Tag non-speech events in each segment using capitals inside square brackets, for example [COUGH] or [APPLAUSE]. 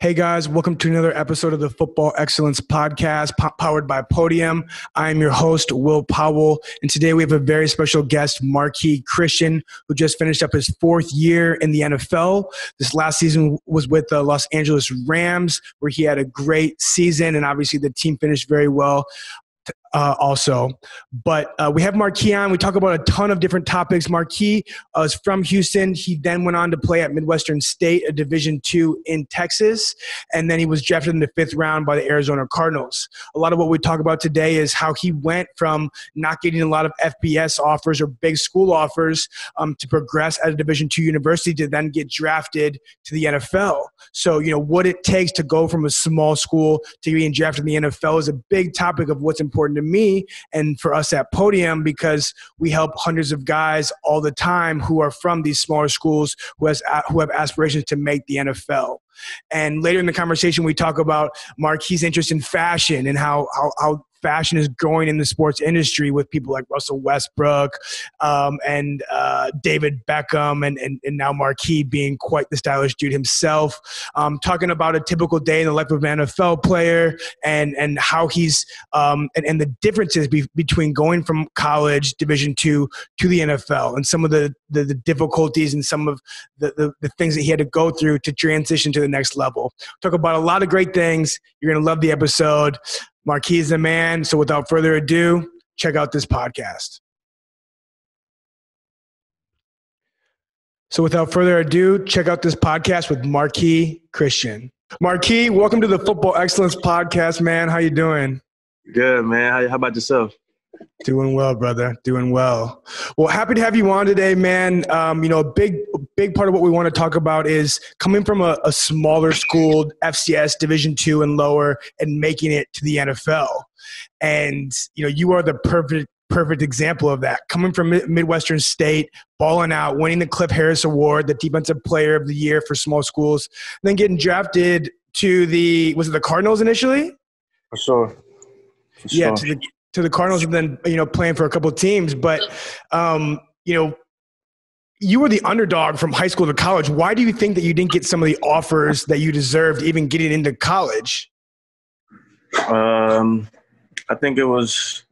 Hey guys, welcome to another episode of the Football Excellence Podcast po- powered by Podyum. I am your host, Will Powell, and today we have a very special guest, Marqui Christian, who just finished up his fourth year in the NFL. This last season was with the Los Angeles Rams, where he had a great season, and obviously the team finished very well uh, also. But uh, we have Marqui on. We talk about a ton of different topics. Marqui uh, is from Houston. He then went on to play at Midwestern State, a Division two in Texas, and then he was drafted in the fifth round by the Arizona Cardinals. A lot of what we talk about today is how he went from not getting a lot of FBS offers or big school offers um, to progress at a Division two university to then get drafted to the NFL. So you know what it takes to go from a small school to being drafted in the NFL is a big topic of what's important to me and for us at Podyum because we help hundreds of guys all the time who are from these smaller schools who has who have aspirations to make the NFL. And later in the conversation, we talk about Marqui's interest in fashion and how, how, how fashion is growing in the sports industry with people like Russell Westbrook um, and uh, David Beckham and, and, and, now Marqui being quite the stylish dude himself. Um, talking about a typical day in the life of an NFL player and, and how he's um, and, and the differences be, between going from college Division two to the NFL and some of the, the, the difficulties and some of the, the, the things that he had to go through to transition to the next level. Talk about a lot of great things. You're going to love the episode. Marqui is the man. So without further ado, check out this podcast. So without further ado, check out this podcast with Marqui Christian. Marqui, welcome to the Football Excellence Podcast, man. How you doing? Good, man. How, how about yourself? Doing well, brother. Doing well. Well, happy to have you on today, man. Um, you know, a big, big part of what we want to talk about is coming from a, a smaller school, FCS Division two and lower, and making it to the NFL. And you know, you are the perfect, perfect example of that. Coming from Midwestern State, balling out, winning the Cliff Harris Award, the Defensive Player of the Year for small schools, then getting drafted to the was it the Cardinals initially? For sure. For yeah, to the to the Cardinals and then you know playing for a couple of teams. But um, you know, you were the underdog from high school to college. Why do you think that you didn't get some of the offers that you deserved, even getting into college? Um, I think it was.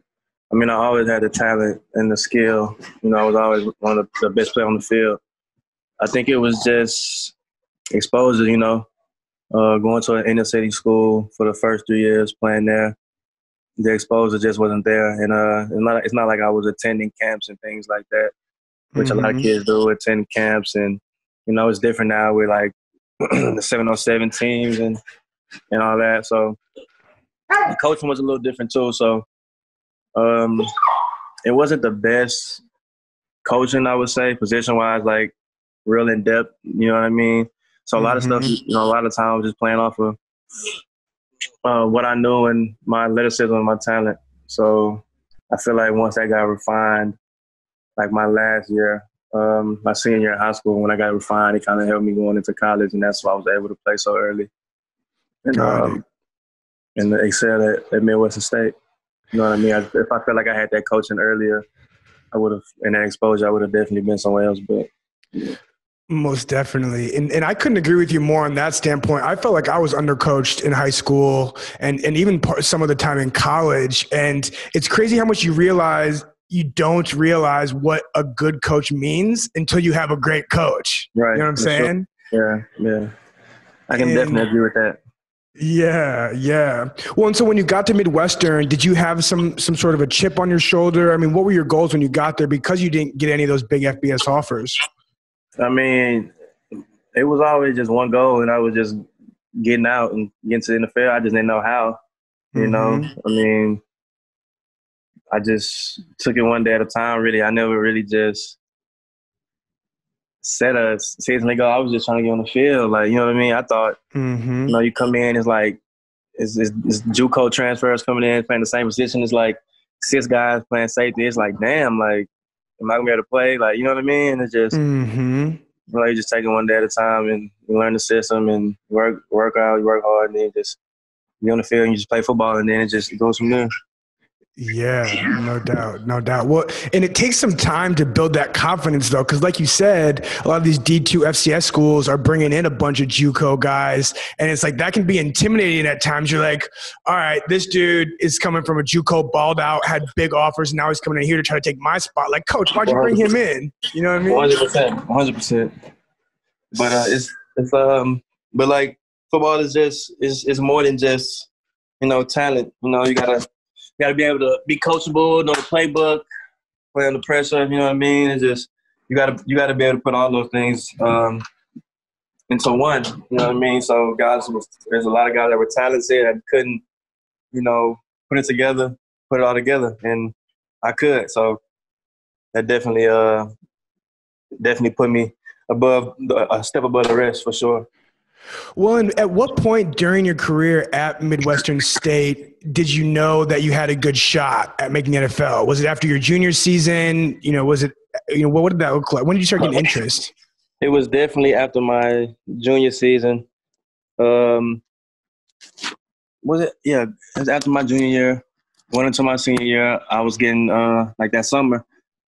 I mean, I always had the talent and the skill. You know, I was always one of the best players on the field. I think it was just exposure. You know, uh, going to an inner city school for the first three years, playing there, the exposure just wasn't there, and uh, it's not it's not like I was attending camps and things like that, which mm-hmm. a lot of mm-hmm. kids do attend camps, and you know it's different now with like [CLEARS THROAT] the 707 teams and and all that. So the coaching was a little different too. So um, it wasn't the best coaching, I would say, position wise, like real in depth. You know what I mean? So a lot mm-hmm. of stuff, you know, a lot of times just playing off of uh, what I knew and my athleticism and my talent. So I feel like once that got refined, like my last year, um, my senior year in high school, when I got refined, it kind of helped me going into college, and that's why I was able to play so early. And, um, and excel at, at Midwestern State. You know what I mean? I, if I felt like I had that coaching earlier, I would have, and that exposure, I would have definitely been somewhere else. But most definitely. And, and I couldn't agree with you more on that standpoint. I felt like I was undercoached in high school and, and even part, some of the time in college. And it's crazy how much you realize you don't realize what a good coach means until you have a great coach. Right. You know what I'm saying? Sure. Yeah. Yeah. I can and, definitely agree with that. Yeah, yeah. Well, and so when you got to Midwestern, did you have some some sort of a chip on your shoulder? I mean, what were your goals when you got there because you didn't get any of those big FBS offers? I mean, it was always just one goal, and I was just getting out and getting to the NFL. I just didn't know how. You mm-hmm. know, I mean, I just took it one day at a time. Really, I never really just set a season ago. I was just trying to get on the field. Like, you know what I mean? I thought, mm-hmm. you know, you come in, it's like, it's, it's, it's JUCO transfers coming in, playing the same position. It's like six guys playing safety. It's like, damn, like, am I gonna be able to play? Like, you know what I mean? It's just mm-hmm. you know, you just take it one day at a time and you learn the system and work work out, you work hard, and then just you on the field and you just play football, and then it just goes from there. Yeah, no doubt, no doubt. Well, and it takes some time to build that confidence, though, because like you said, a lot of these D two FCS schools are bringing in a bunch of JUCO guys, and it's like that can be intimidating at times. You're like, all right, this dude is coming from a JUCO, balled out, had big offers, and now he's coming in here to try to take my spot. Like, coach, why'd you bring him in? You know what I mean? One hundred percent, one hundred percent. But uh, it's it's um, but like football is just is is more than just you know talent. You know, you gotta got to be able to be coachable, know the playbook, play under pressure. You know what I mean? It's just you got to you got to be able to put all those things um, into one. You know what I mean? So guys, there's a lot of guys that were talented that couldn't, you know, put it together, put it all together, and I could. So that definitely uh definitely put me above a step above the rest for sure. Well, and at what point during your career at Midwestern State did you know that you had a good shot at making the NFL? Was it after your junior season? You know, was it, you know, what, what did that look like? When did you start getting interest? It was definitely after my junior season. Um, was it? Yeah, it was after my junior year. Went into my senior year. I was getting, uh, like that summer,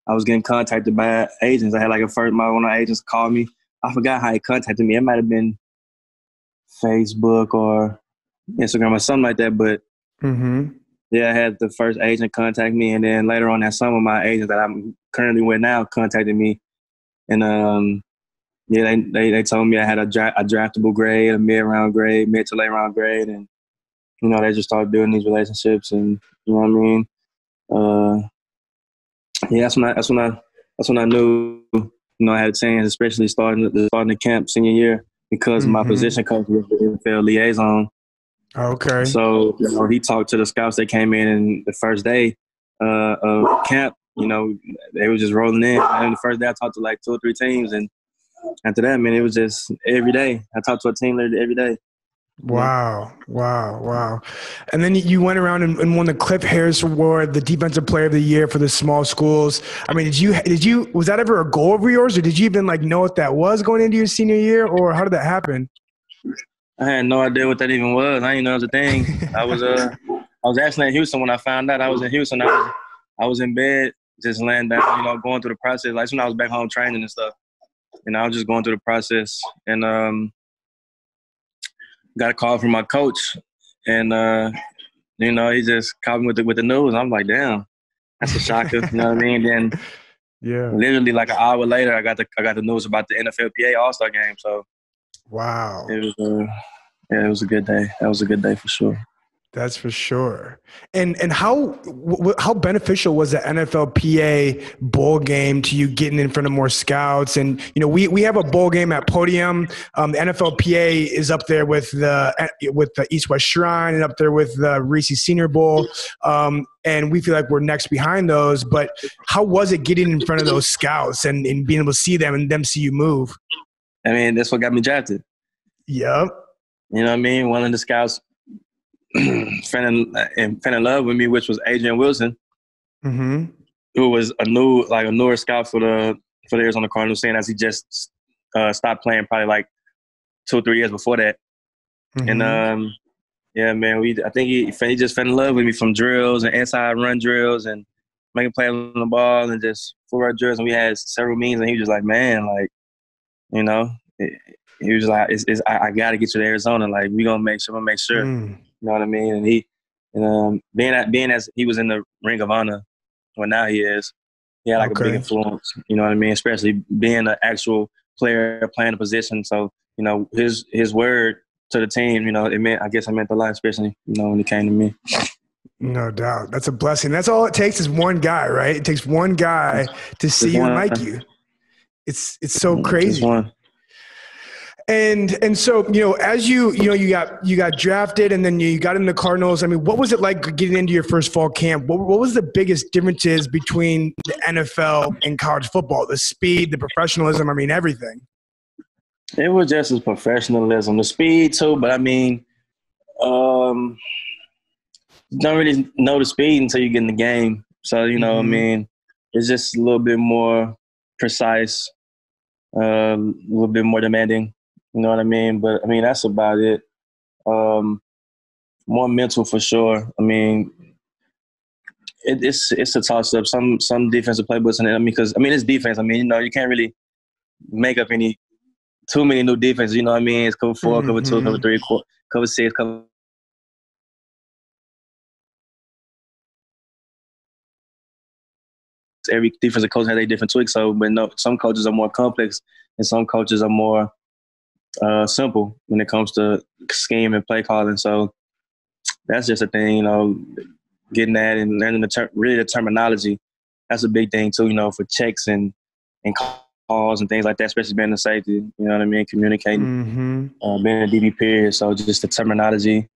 I was getting contacted by agents. I had like a first, my one of my agents called me. I forgot how he contacted me. It might have been Facebook or Instagram or something like that. But mm-hmm. yeah, I had the first agent contact me, and then later on that summer, my agent that I'm currently with now contacted me, and um, yeah, they, they, they told me I had a, dra- a draftable grade, a mid round grade, mid to late round grade, and you know they just started building these relationships, and you know what I mean. Uh, yeah, that's when I that's when I that's when I knew you know I had a chance, especially starting the starting the camp senior year because mm-hmm. my position comes with the NFL liaison. Okay. So you know, he talked to the scouts that came in and the first day uh, of camp. You know, they were just rolling in. And the first day, I talked to like two or three teams, and after that, man, it was just every day. I talked to a team leader every day. Wow, wow, wow. And then you went around and, and, won the Cliff Harris Award, the Defensive Player of the Year for the small schools. I mean, did you, did you, was that ever a goal of yours or did you even like know what that was going into your senior year or how did that happen? I had no idea what that even was. I didn't know it was a thing. I was, uh, I was actually in Houston when I found out I was in Houston. I was, I was in bed, just laying down, you know, going through the process. Like when I was back home training and stuff. And I was just going through the process. And, um, got a call from my coach, and uh, you know he just called me with the with the news. I'm like, damn, that's a shocker. you know what I mean? Then [LAUGHS] yeah, literally like an hour later, I got the I got the news about the NFLPA All Star game. So wow, it was uh, yeah, it was a good day. That was a good day for sure. That's for sure. And and how w- how beneficial was the NFLPA bowl game to you getting in front of more scouts? And you know, we we have a bowl game at Podyum. Um, the NFLPA is up there with the with the East West Shrine and up there with the Reese Senior Bowl. Um, and we feel like we're next behind those. But how was it getting in front of those scouts and, and being able to see them and them see you move? I mean, that's what got me drafted. Yep. You know what I mean? One of the scouts [CLEARS THROAT] fell in, and fell in love with me, which was Adrian Wilson, mm-hmm. who was a new like a newer scout for the for the Arizona Cardinals, saying as he just uh, stopped playing probably like two or three years before that, mm-hmm. and um, yeah, man, we I think he he just fell in love with me from drills and inside run drills and making plays on the ball and just four drills, and we had several meetings, and he was just like, man, like you know. It, he was like, it's, it's, I, I got to get you to Arizona. Like, we gonna make sure, make sure. Mm. You know what I mean? And he, and um, being at, being as he was in the Ring of Honor, well now he is, he had like okay. a big influence. You know what I mean? Especially being an actual player playing a position. So you know his his word to the team. You know it meant I guess I meant a lot, especially you know when it came to me. No doubt, that's a blessing. That's all it takes is one guy, right? It takes one guy to see you and like you. It's it's so crazy. and and so you know as you you know you got you got drafted and then you got into the cardinals i mean what was it like getting into your first fall camp? What, what was the biggest differences between the nfl and college football? The speed the professionalism i mean everything. It was just as professionalism. The speed too but i mean um you don't really know the speed until you get in the game. So you know mm-hmm. i mean? It's just a little bit more precise um, a little bit more demanding you know what I mean? But I mean that's about it. Um, more mental for sure. I mean, it, it's it's a toss up. Some some defensive playbooks and I mean because I mean it's defense. I mean you know you can't really make up any too many new defenses. You know what I mean? It's cover 4 mm-hmm. cover two, cover three, cover six, cover. Every defensive coach has a different tweak. So, but no, some coaches are more complex, and some coaches are more uh, simple when it comes to scheme and play calling. So that's just a thing, you know, getting that and learning the ter- really the terminology. That's a big thing too, you know, for checks and and calls and things like that, especially being a safety. You know what I mean? Communicating, mm-hmm. uh, being a DB period. So just the terminology,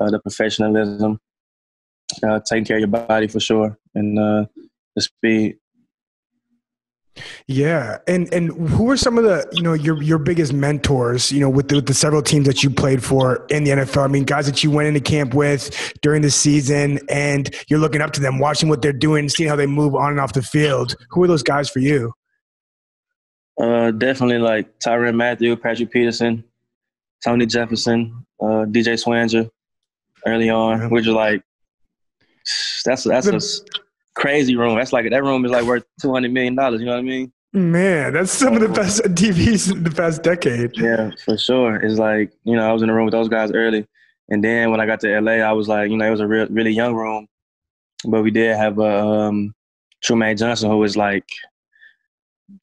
uh, the professionalism, uh, taking care of your body for sure, and the speed. Yeah, and and who are some of the you know your your biggest mentors you know with the, with the several teams that you played for in the NFL? I mean, guys that you went into camp with during the season, and you're looking up to them, watching what they're doing, seeing how they move on and off the field. Who are those guys for you? Uh, definitely like Tyrann Mathieu, Patrick Peterson, Tony Jefferson, uh, DJ Swearinger early on, yeah. which are like that's that's a crazy room. That's like that room is like worth two hundred million dollars. You know what I mean? Man, that's some of the best [LAUGHS] DBs in the past decade. Yeah, for sure. It's like you know I was in the room with those guys early, and then when I got to LA, I was like you know it was a real really young room, but we did have a um, Trumaine Johnson who was like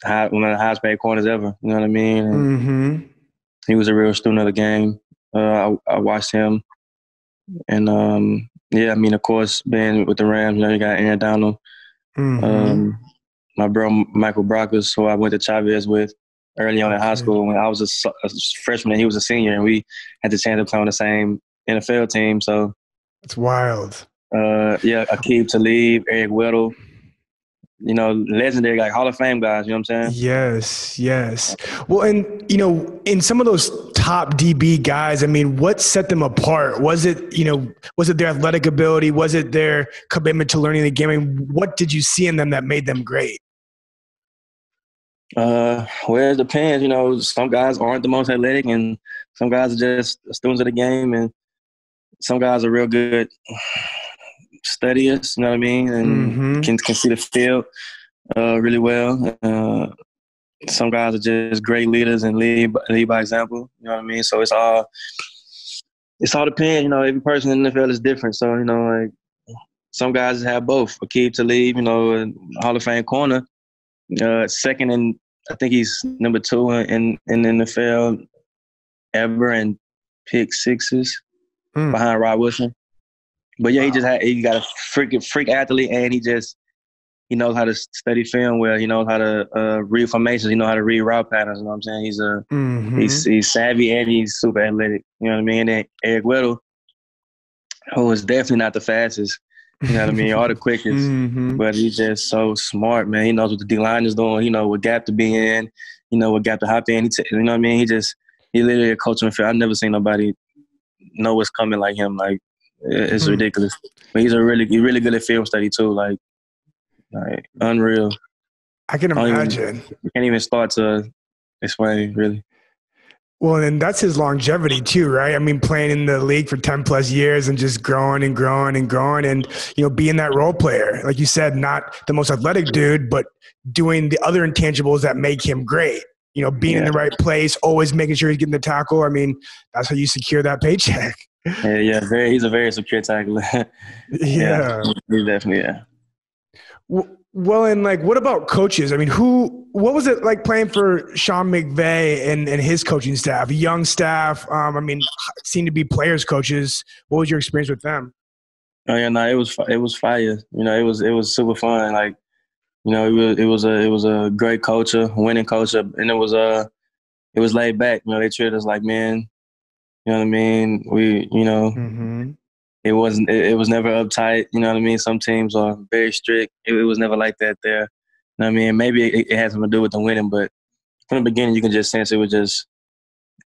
high, one of the highest paid corners ever. You know what I mean? Mm-hmm. He was a real student of the game. Uh, I, I, watched him, and um, yeah, I mean, of course, being with the Rams, you know, you got Aaron Donald, mm-hmm. um, my bro Michael Brockers, who I went to Chavez with early on in high school when I was a, a freshman and he was a senior, and we had the chance to play on the same NFL team. So it's wild. Uh, yeah, Aqib Talib, Eric Weddle, you know, legendary, like Hall of Fame guys. You know what I'm saying? Yes, yes. Well, and you know, in some of those top DB guys, I mean, what set them apart? Was it, you know, was it their athletic ability? Was it their commitment to learning the game? I mean, what did you see in them that made them great? Uh, well, it depends. You know, some guys aren't the most athletic, and some guys are just students of the game, and some guys are real good study us, you know what I mean, and mm-hmm. can can see the field uh, really well. Uh, some guys are just great leaders and lead lead by example. You know what I mean. So it's all it's all depends. You know, every person in the NFL is different. So you know, like some guys have both. Aqib Talib, you know, Hall of Fame corner, uh, second and I think he's number two in in the NFL ever and pick sixes mm. behind Rod Woodson. But yeah, wow. he just had he got a freak freak athlete, and he just he knows how to study film well. He knows how to uh, read formations. He knows how to read route patterns. You know what I'm saying? He's a mm-hmm. he's he's savvy and he's super athletic. You know what I mean? And Eric Weddle, who is definitely not the fastest. You know what I mean? All the [LAUGHS] quickest, mm-hmm. but he's just so smart, man. He knows what the D line is doing. You know what gap to be in. You know what gap to hop in. He t- you know what I mean? He just he literally a coach on the field. I've never seen nobody know what's coming like him. Like it's mm. ridiculous. But he's a really he's really good at film study too. Like, like unreal. I can imagine. I can't even start to explain really. Well, and that's his longevity too, right? I mean, playing in the league for 10 plus years and just growing and growing and growing and, you know, being that role player. Like you said, not the most athletic dude, but doing the other intangibles that make him great. You know, being yeah. in the right place, always making sure he's getting the tackle. I mean, that's how you secure that paycheck. Yeah, yeah, very. He's a very secure tackler. [LAUGHS] yeah. yeah, definitely yeah. Well, and like, what about coaches? I mean, who? What was it like playing for Sean McVay and, and his coaching staff, young staff? Um, I mean, seemed to be players, coaches. What was your experience with them? Oh yeah, no, it was it was fire. You know, it was it was super fun. Like, you know, it was it was a it was a great culture, winning culture, and it was a uh, it was laid back. You know, they treated us like men. You know what I mean? We, you know, mm-hmm. it wasn't. It, it, was never uptight. You know what I mean? Some teams are very strict. It, it was never like that there. You know what I mean? Maybe it, it, has something to do with the winning, but from the beginning, you can just sense it was just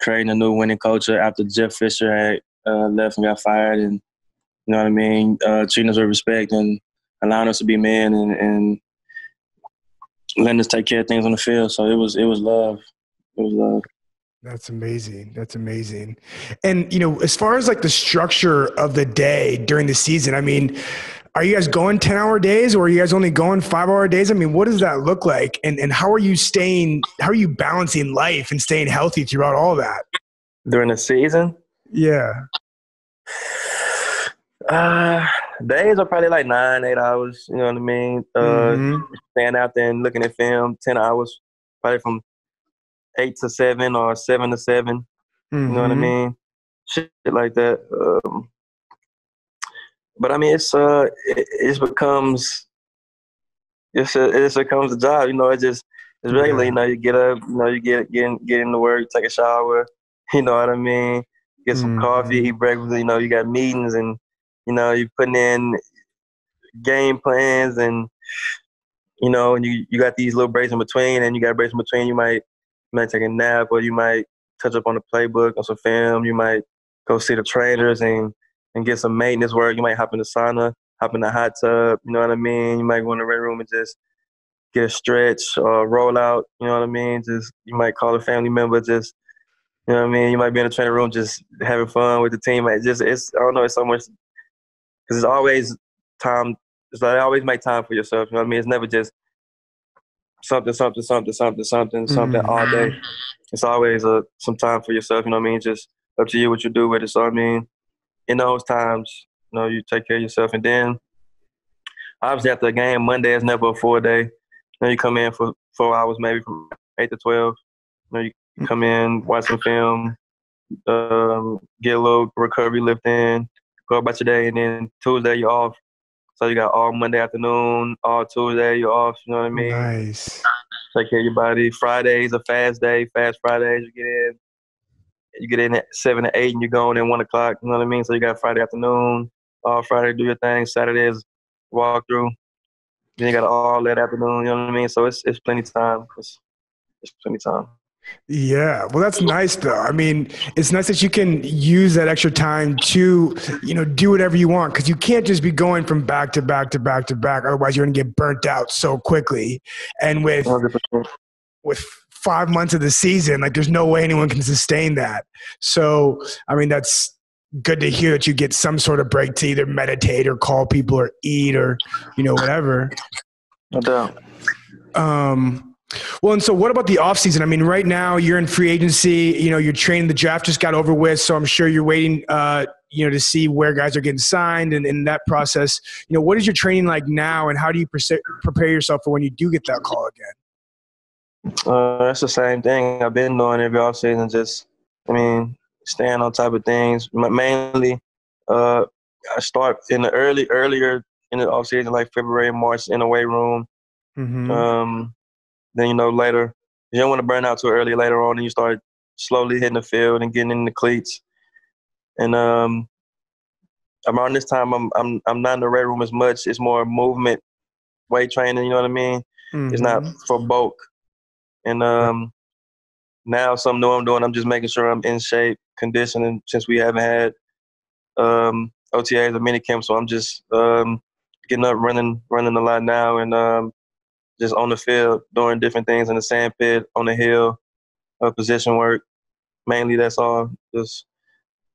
creating a new winning culture after Jeff Fisher had uh, left and got fired, and you know what I mean? Uh, treating us with respect and allowing us to be men and, and letting us take care of things on the field. So it was it was love. It was love. That's amazing. That's amazing. And you know, as far as like the structure of the day during the season, I mean, are you guys going 10 hour days or are you guys only going five hour days? I mean, what does that look like? And, and how are you staying, how are you balancing life and staying healthy throughout all that? During the season? Yeah. [SIGHS] Uh, days are probably like nine, eight hours. You know what I mean? Uh, mm-hmm. Staying out there and looking at film, 10 hours, probably from eight to seven or seven to 7 mm-hmm. You know what I mm-hmm. mean? Shit like that. Um, but I mean, it's uh, it, it becomes it's a, it becomes a job. You know, it just it's regular. You know, you get up, you know, you get get in, get into work, take a shower. [LAUGHS] You know what I mean? Get some mm-hmm. coffee, eat breakfast. You know, you got meetings, and you know, you're putting in game plans, and you know, and you you got these little breaks in between, and you got breaks in between. You might might take a nap, or you might touch up on the playbook on some film. You might go see the trainers and and get some maintenance work. You might hop in the sauna, hop in the hot tub. You know what I mean? You might go in the red room and just get a stretch or roll out. You know what I mean? Just you might call a family member. Just you know what I mean? You might be in the training room just having fun with the team. Just it's I don't know. It's so much because it's always time. It's like always make time for yourself. You know what I mean? It's never just something, something, something, something, something, something mm-hmm. all day. It's always a some time for yourself. You know what I mean? Just up to you what you do with it. So I mean, in those times, you know, you take care of yourself. And then obviously after a game, Monday is never a full day. You know, you come in for four hours, maybe from eight to twelve. You know, you come in, watch some film, um, get a little recovery lift in, go about your day, and then Tuesday you're off. So you got all Monday afternoon, all Tuesday you're off. You know what I mean? Nice. Take care of your body. Fridays a fast day, fast Fridays. You get in you get in at seven to eight and you're going in one o'clock. You know what I mean? So you got Friday afternoon, all Friday do your thing. Saturdays walk through. Then you got all that afternoon. You know what I mean? So it's it's plenty of time. It's, it's plenty of time. Yeah, well, that's nice though. I mean, it's nice that you can use that extra time to, you know, do whatever you want because you can't just be going from back to back to back to back. Otherwise, you're going to get burnt out so quickly. And with 100%. with five months of the season. Like there's no way anyone can sustain that. So, I mean, that's good to hear that you get some sort of break to either meditate or call people or eat or, you know, whatever. No doubt. Um, well, and so what about the offseason? I mean, right now you're in free agency, you know, you're training, the draft just got over with. So I'm sure you're waiting, uh, you know, to see where guys are getting signed and in that process, you know, what is your training like now and how do you pre- prepare yourself for when you do get that call again? Uh, that's the same thing I've been doing every off season. Just, I mean, staying on top of things. Mainly, uh, I start in the early, earlier in the off season, like February, March, in the weight room. Mm-hmm. Um, then you know later, you don't want to burn out too early. Later on, and you start slowly hitting the field and getting in the cleats. And um, around this time, I'm I'm I'm not in the weight room as much. It's more movement, weight training. You know what I mean? Mm-hmm. It's not mm-hmm. for bulk. And um, now something new I'm doing, I'm just making sure I'm in shape, conditioning since we haven't had um, OTAs or mini camp. So I'm just um, getting up, running, running a lot now, and um, just on the field doing different things in the sand pit, on the hill, uh, position work. Mainly, that's all. Just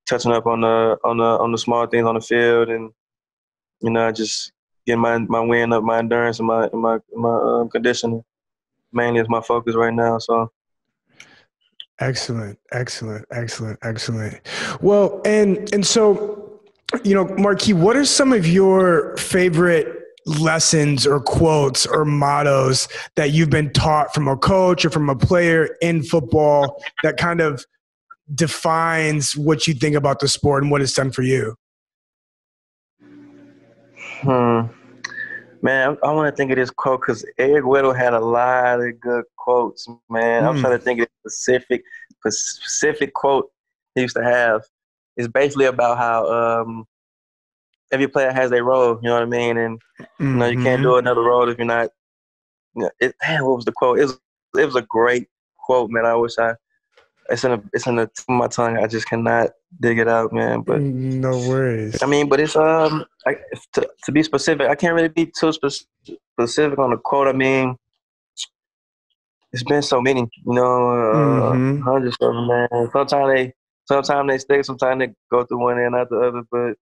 touching up on the on the on the small things on the field, and you know, just getting my my wind up, my endurance, and my my my um, conditioning mainly is my focus right now. So. Excellent, excellent, excellent, excellent. Well, and and so, you know, Marqui, what are some of your favorite lessons or quotes or mottos that you've been taught from a coach or from a player in football that kind of defines what you think about the sport and what it's done for you? Hmm. Man, I, I want to think of this quote because Eric Weddle had a lot of good quotes. Man, mm. I'm trying to think of a specific, specific quote he used to have. It's basically about how um, every player has their role. You know what I mean? And mm-hmm. you know you can't do mm-hmm. another role if you're not. You know, it, man, what was the quote? It was it was a great quote, man. I wish I it's in a, it's in the tip of my tongue. I just cannot dig it out, man. But no worries. I mean, but it's um, I, to to be specific, I can't really be too spe- specific on the quote. I mean, it's been so many, you know, uh, mm-hmm. hundreds of them, man. Sometimes they, sometimes they stick, sometimes they go through one and not the other. But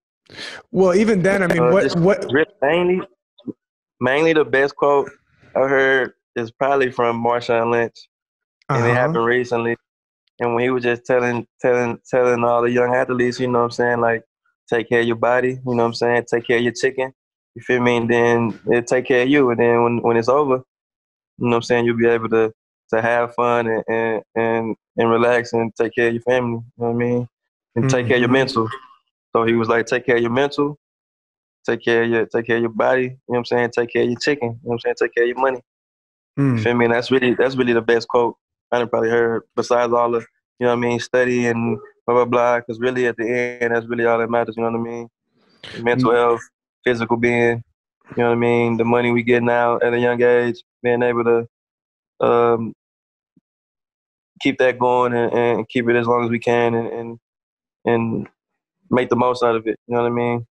Well, even then, I mean, uh, what what mainly mainly the best quote I heard is probably from Marshawn Lynch, and uh-huh. it happened recently. And when he was just telling telling telling all the young athletes, you know what I'm saying, like take care of your body, you know what I'm saying, take care of your chicken. You feel me? And then it take care of you. And then when when it's over, you know what I'm saying, you'll be able to to have fun and and and, and relax and take care of your family. You know what I mean? And mm-hmm. take care of your mm-hmm. mental. So he was like, take care of your mental, take care of your take care of your body, you know what I'm saying? Take care of your chicken, you know what I'm saying? Take care of your money. Mm. You feel me? And that's really that's really the best quote I have probably heard besides all the, you know what I mean, study and blah blah blah. Because really at the end that's really all that matters, you know what I mean? Mental mm. health, physical being, you know what I mean, the money we get now at a young age, being able to um, keep that going and, and, keep it as long as we can and, and and make the most out of it. You know what I mean?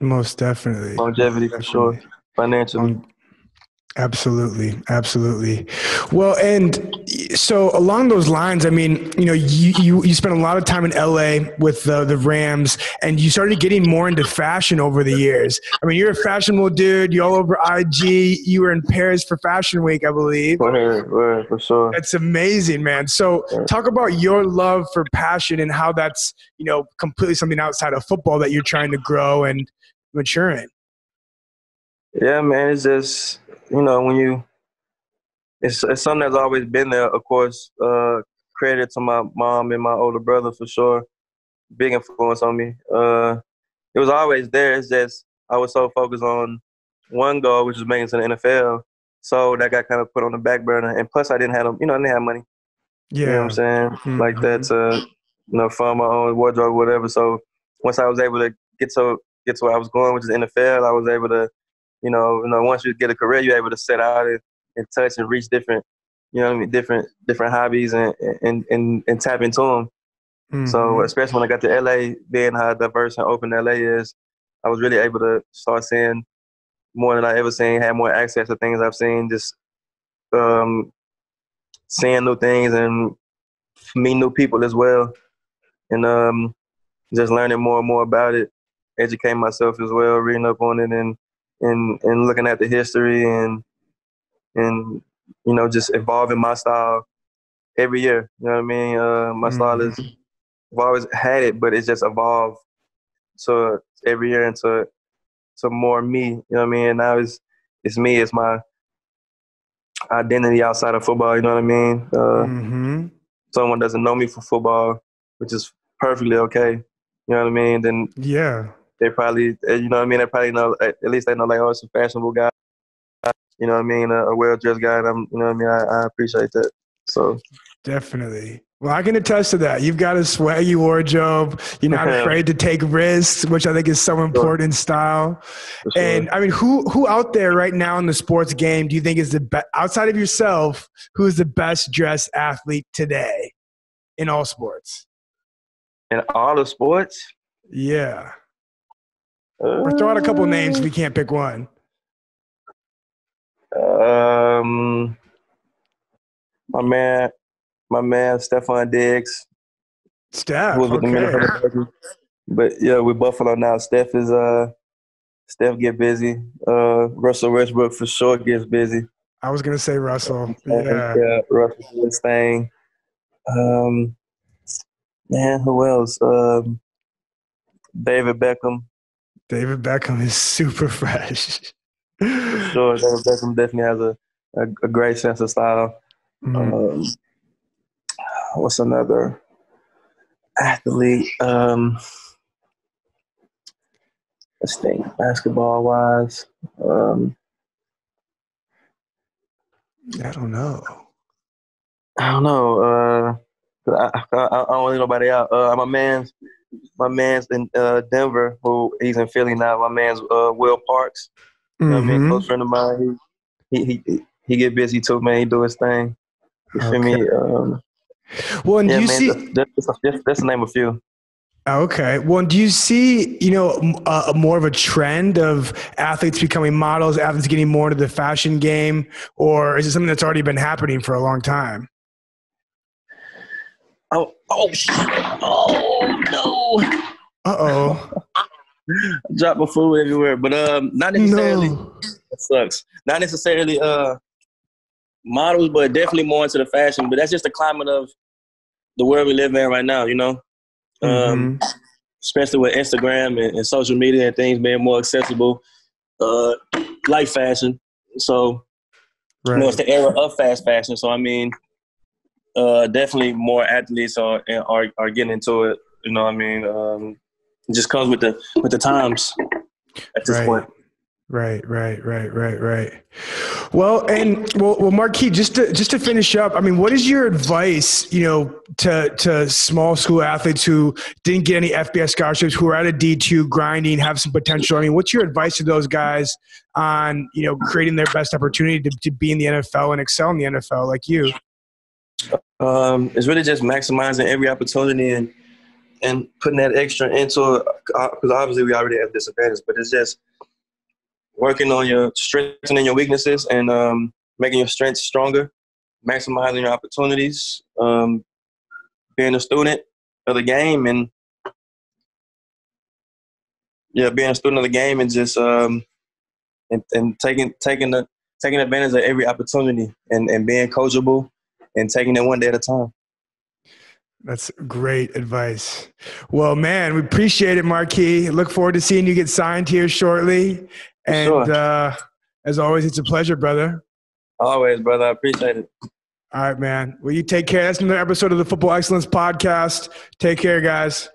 Most definitely. Longevity definitely. for sure. Financially. Absolutely, absolutely. Well, and so along those lines, I mean, you know, you you, you spent a lot of time in LA with the the Rams, and you started getting more into fashion over the years. I mean, you're a fashionable dude. You all over IG. You were in Paris for Fashion Week, I believe. For sure. That's amazing, man. So, talk about your love for passion and how that's you know completely something outside of football that you're trying to grow and mature in. Yeah, man. It's just you know, when you, it's, it's something that's always been there. Of course, uh, credit to my mom and my older brother for sure. Big influence on me. Uh, it was always there. It's just I was so focused on one goal, which was making it to the NFL. So that got kind of put on the back burner. And plus, I didn't have, them you know, I didn't have money. Yeah. You know what I'm saying? Mm-hmm. Like that to, you know, fund my own wardrobe, whatever. So once I was able to get to get to where I was going, which is NFL, I was able to you know, you know, once you get a career, you're able to set out and, and touch and reach different, you know, I mean, different different hobbies and and and, and tap into them. Mm-hmm. So especially when I got to LA, being how diverse and open LA is, I was really able to start seeing more than I ever seen, have more access to things I've seen, just um, seeing new things and meeting new people as well, and um, just learning more and more about it, educating myself as well, reading up on it, and and and looking at the history and and you know just evolving my style every year. You know what I mean? Uh, my mm-hmm. style is I've always had it, but it's just evolved to every year into to more me. You know what I mean? And now it's it's me. It's my identity outside of football. You know what I mean? Uh, mm-hmm. Someone doesn't know me for football, which is perfectly okay. You know what I mean? Then yeah, they probably, eh, you know what I mean? They probably know, at least they know, like, oh, it's a fashionable guy. You know what I mean? A, a well dressed guy. And I'm, you know what I mean? I, I appreciate that. So definitely. Well, I can attest to that. You've got a swaggy wardrobe. You're not [LAUGHS] afraid to take risks, which I think is so important sure. style. Sure. And I mean, who who out there right now in the sports game do you think is the best outside of yourself? Who is the best dressed athlete today in all sports? In all the sports? Yeah. We're throwing a couple names you can't pick one. Um, my man, my man, Stefon Diggs. Steph, okay. But yeah, with Buffalo now, Steph is uh, Steph get busy. Uh, Russell Westbrook for sure gets busy. I was gonna say Russell. Yeah, yeah Russell thing. Um, man, who else? Um, David Beckham. David Beckham is super [LAUGHS] fresh. sure, David Beckham definitely has a, a, a great sense of style. Mm-hmm. Um, what's another athlete? Um, let's think, basketball wise. Um, I don't know. I don't know. Uh, I, I, I, don't want nobody out. Uh, my man's my man's in uh, Denver, who he's in Philly now. My man's uh, Will Parks. You know mm-hmm. I mean, mm-hmm. close friend of mine. He, he he he get busy too, man. He do his thing. You okay. feel me? Um, well, and yeah, do you man, see? That's, that's, that's the name of a few. Okay. Well, do you see, you know, uh, more of a trend of athletes becoming models, athletes getting more into the fashion game, or is it something that's already been happening for a long time? Oh, oh, shit. Oh, no. Uh oh. Drop my food everywhere, but um, not necessarily. No. Sucks. Not necessarily uh models, but definitely more into the fashion. But that's just the climate of the world we live in right now. You know, um, mm-hmm. especially with Instagram and, and, social media and things being more accessible, uh, like fashion. So, right. you know, it's the era of fast fashion. So, I mean, uh, definitely more athletes are, are are getting into it. You know, what I mean, um, it just comes with the with the times at this right. point. Right, right, right, right, right. Well, and well, well, Marqui, just to just to finish up, I mean, what is your advice, you know, to to small school athletes who didn't get any FBS scholarships, who are at a D two grinding, have some potential? I mean, what's your advice to those guys on you know creating their best opportunity to, to be in the NFL and excel in the NFL, like you? Um, it's really just maximizing every opportunity and and putting that extra into because obviously we already have disadvantage, but it's just working on your strengthening your weaknesses and um, making your strengths stronger, maximizing your opportunities, um, being a student of the game, and yeah, being a student of the game and just um, and, and taking taking the taking advantage of every opportunity and, and being coachable and taking it one day at a time. That's great advice. Well, man, we appreciate it, Marqui. Look forward to seeing you get signed here shortly. And sure. uh, as always, it's a pleasure, brother. Always, brother. I appreciate it. All right, man. Well, you take care. That's another episode of the Football Excellence Podcast. Take care, guys.